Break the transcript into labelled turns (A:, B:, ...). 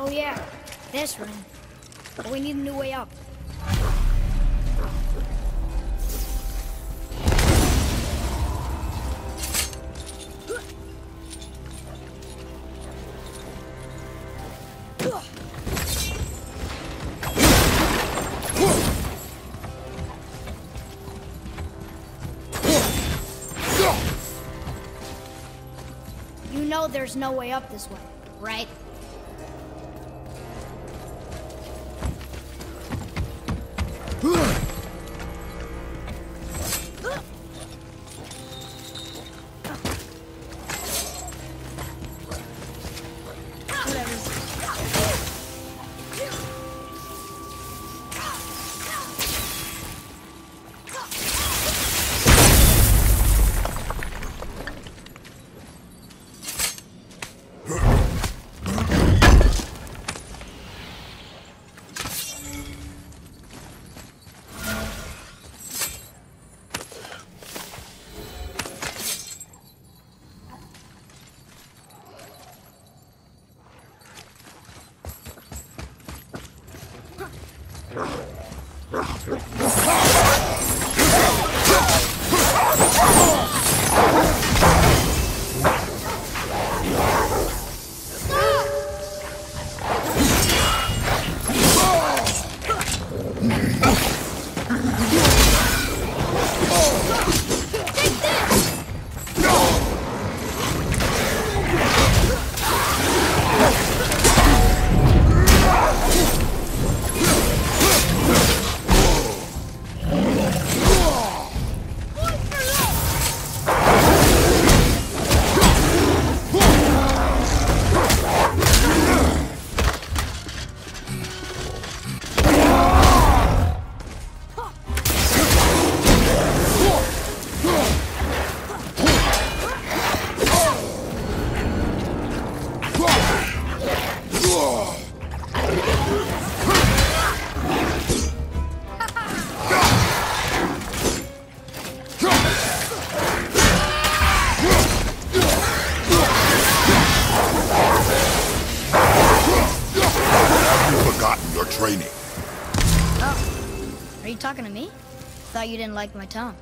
A: Oh yeah, this room. But we need a new way up. You know there's no way up this way, right?
B: You've forgotten.
A: Oh. Are you talking to me? Thought you didn't like my tongue.